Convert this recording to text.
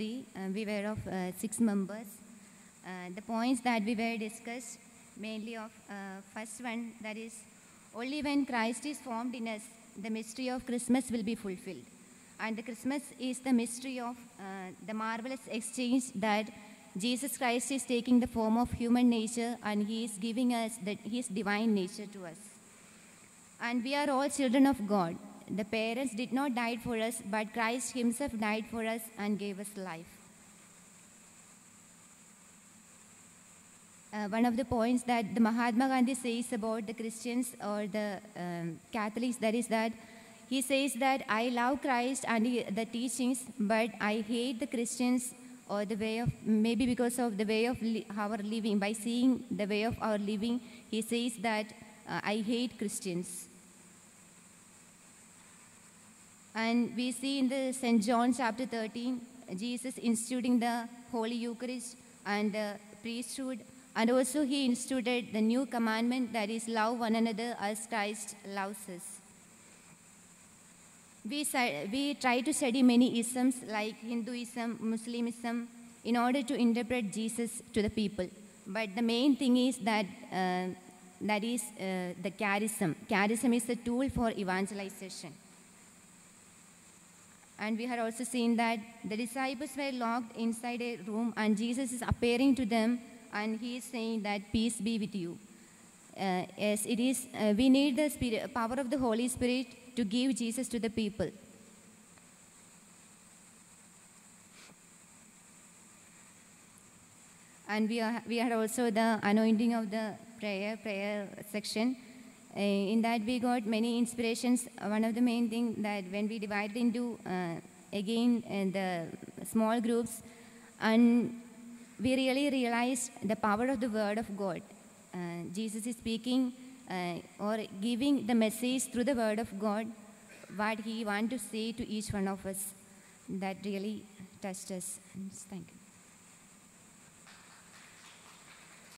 three. Uh, we were of uh, six members. Uh, the points that we were discussed mainly of first one that is only when Christ is formed in us, the mystery of Christmas will be fulfilled. And the Christmas is the mystery of uh, the marvelous exchange that Jesus Christ is taking the form of human nature and he is giving us that his divine nature to us. And we are all children of God. The parents did not die for us, but Christ himself died for us and gave us life. Uh, one of the points that the Mahatma Gandhi says about the Christians or the um, Catholics, that is that he says that I love Christ and he- the teachings, but I hate the Christians or the way of, maybe because of the way of li- our living. By seeing the way of our living, he says that uh, I hate Christians. And we see in the St. John chapter 13, Jesus instituting the Holy Eucharist and the priesthood. And also he instituted the new commandment that is love one another as Christ loves us. We, we try to study many isms like Hinduism, Muslimism, in order to interpret Jesus to the people. But the main thing is that uh, that is uh, the charism. Charism is a tool for evangelization. And we had also seen that the disciples were locked inside a room, and Jesus is appearing to them, and he is saying that peace be with you. Uh, yes, it is. Uh, we need the spirit, power of the Holy Spirit to give Jesus to the people. And we, are, we had also the anointing of the prayer, prayer section. Uh, in that we got many inspirations. Uh, One of the main thing that when we divided into uh, again uh, the small groups, and we really realized the power of the word of God. Jesus is speaking or giving the message through the word of God, what he want to say to each one of us. That really touched us. Thank you.